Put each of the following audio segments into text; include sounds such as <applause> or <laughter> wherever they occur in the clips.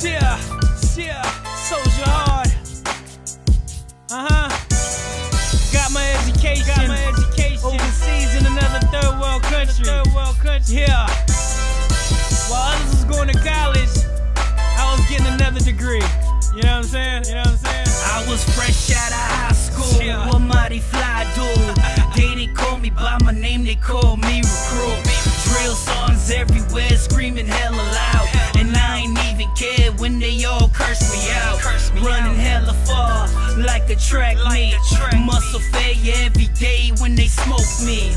Yeah, soldier hard. Uh huh. Got my education. Overseas in another third world country. Yeah. While others was going to college, I was getting another degree. You know what I'm saying? You know what I'm saying? I was fresh out of high school. Yeah. One fly dude. <laughs> they didn't call me by my name, they called me recruit. Drill songs like attract me. A track Muscle failure every day when they smoke me.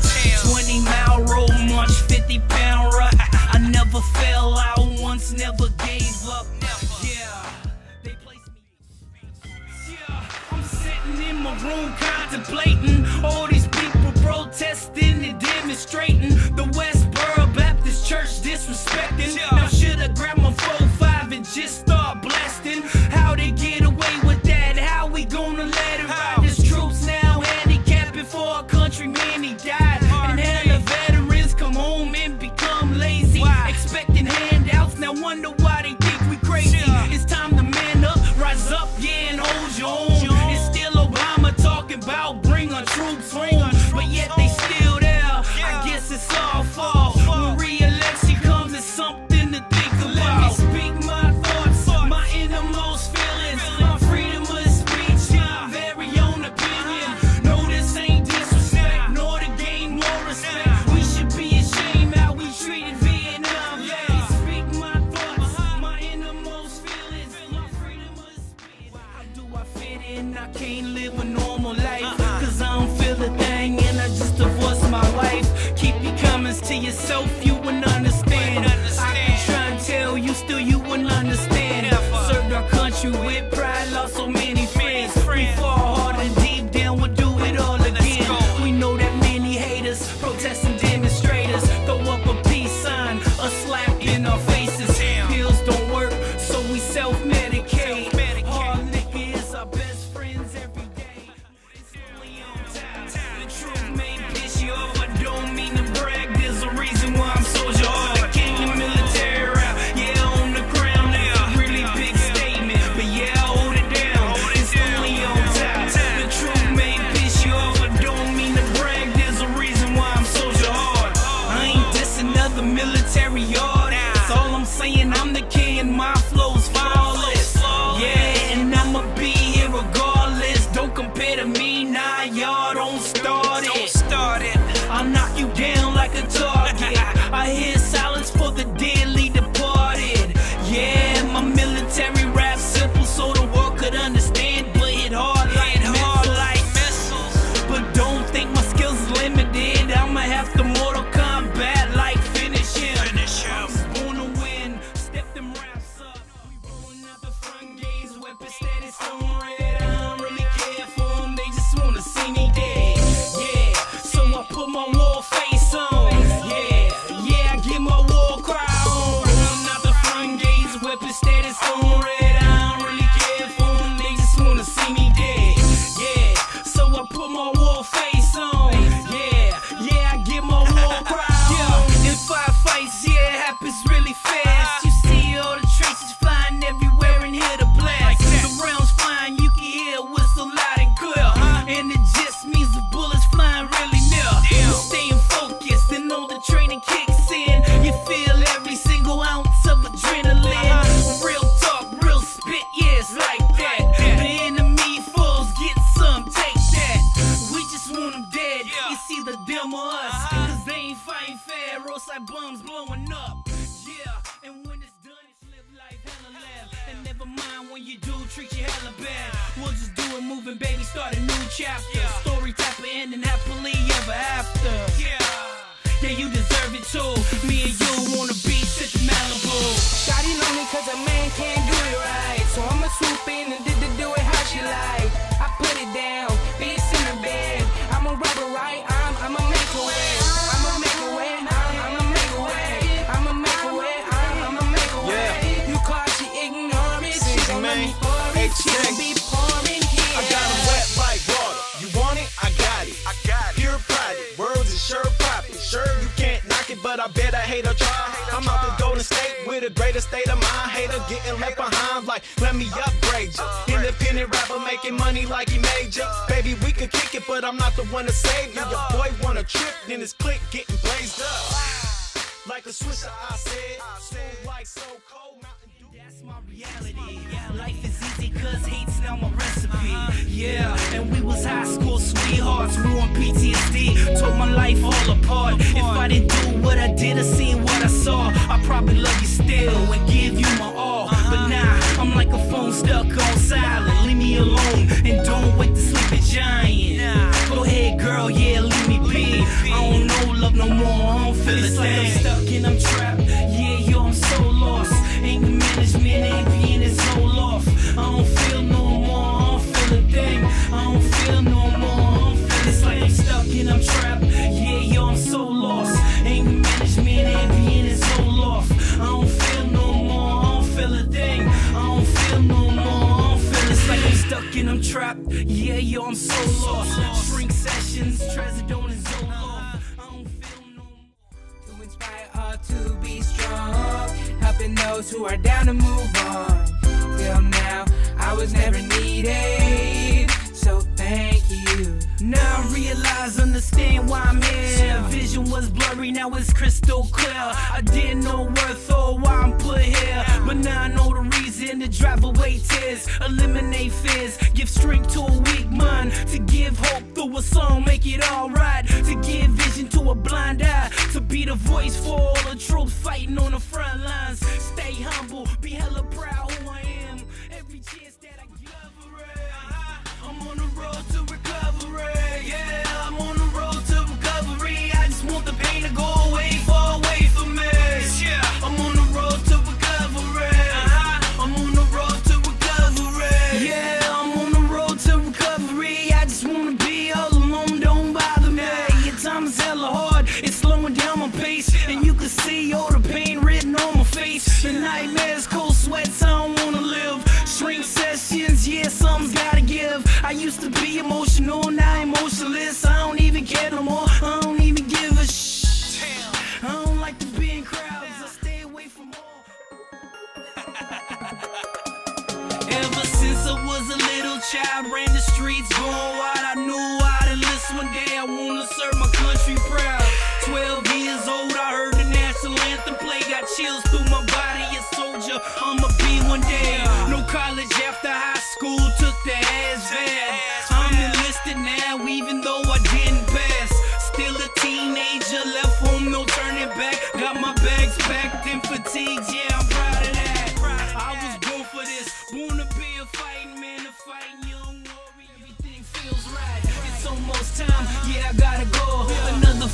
And I can't live a normal life. Cause I don't feel a thing and I just divorced my wife. Keep your comments to yourself, you wouldn't understand, I try and tell you, still you wouldn't understand. Served our country with pride, lost so many friends We fall hard and deep down, we'll do it all again. We know that many haters protesting started. I'll knock you down like a dog. Start a new chapter. Yeah. Story type of ending happily ever after. Yeah. Yeah, you deserve it too. Me and you wanna be such Malibu. Shotty lonely cause a man can't do it right. So I'ma swoop in and did do it how she like. I put it down. With a greater state of mind. Hater getting left behind, like let me upgrade you. Independent rapper making money like he made you. Baby, we could kick it, but I'm not the one to save you. Your boy wanna trip, then his click getting blazed up. Like a swisher, I said. Smooth like so cold, Mountain Dew. That's my reality. Life is easy cause hate's now my recipe. Uh-huh. Yeah, and we was high school sweethearts. We on PTSD. Tore my life all apart. If I didn't do sessions, to inspire to be strong, helping those who are down to move on. Till now, I was never needed, you. Now I realize, understand why I'm here. Vision was blurry, now it's crystal clear. I didn't know worth or why I'm put here. But now I know the reason to drive away tears, eliminate fears, give strength to a weak mind, to give hope through a song, make it alright. To give vision to a blind eye, to be the voice for all the troops fighting on the front lines. Stay humble, be hella proud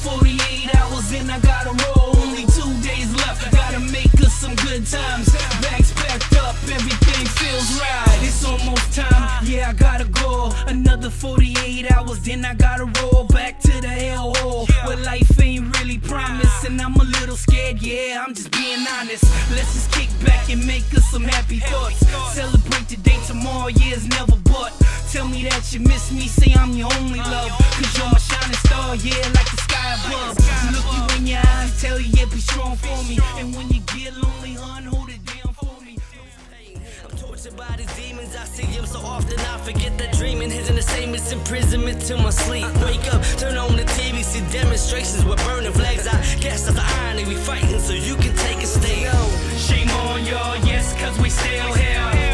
48 hours and I gotta roll. Only two days left, gotta make us some good times. Everything feels right. It's almost time, yeah, I gotta go. Another 48 hours, then I gotta roll back to the hellhole where life ain't really promised. And I'm a little scared, yeah, I'm just being honest. Let's just kick back and make us some happy thoughts. Celebrate today, tomorrow, yeah, it's never but. Tell me that you miss me, say I'm your only love. Cause you're my shining star, yeah, like the sky above. Look you in your eyes, tell you, yeah, be strong for me. And them so. I forget that dreaming isn't the same as imprisonment to my sleep. Wake up, turn on the TV, see demonstrations with burning flags. I guess that's the irony. We fighting so you can take a stand. Shame on y'all, yes, cause we still here.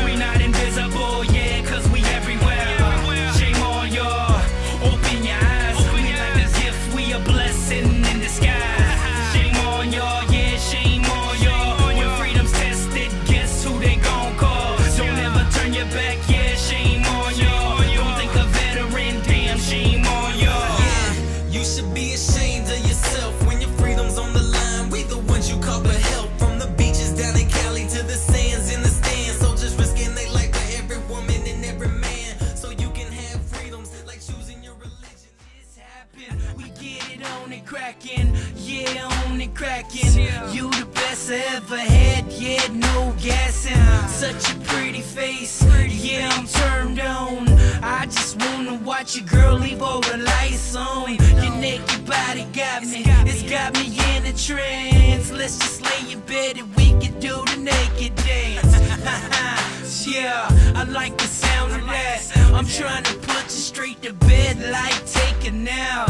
Watch your girl leave all the lights on. Your naked body got me. It's got me in a trance. Let's just lay in bed and we can do the naked dance. <laughs> yeah, I like the sound of that. I'm trying to put you straight to bed like take a nap.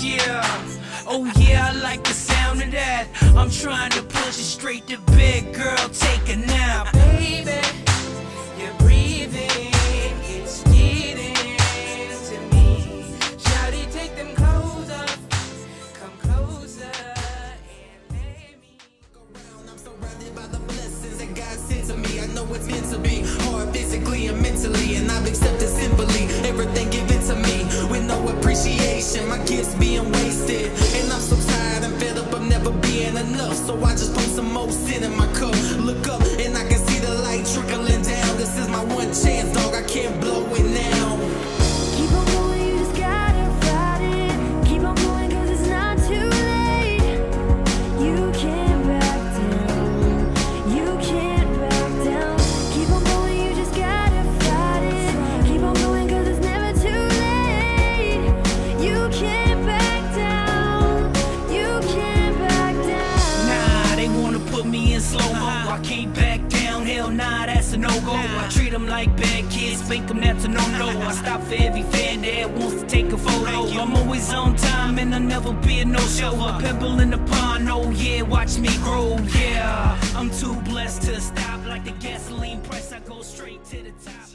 Yeah, oh yeah, I like the sound of that. I'm trying to push you straight to bed, girl, take a nap. Baby. My gifts being wasted, and I'm so tired and fed up of never being enough. So I just pour some more sin in my that's a no go. I treat them like bad kids, spank them, that's a no no. I stop for every fan that wants to take a photo. I'm always on time and I'll never be a no show. A pebble in the pond, oh yeah, watch me grow, yeah. I'm too blessed to stop like the gasoline price, I go straight to the top.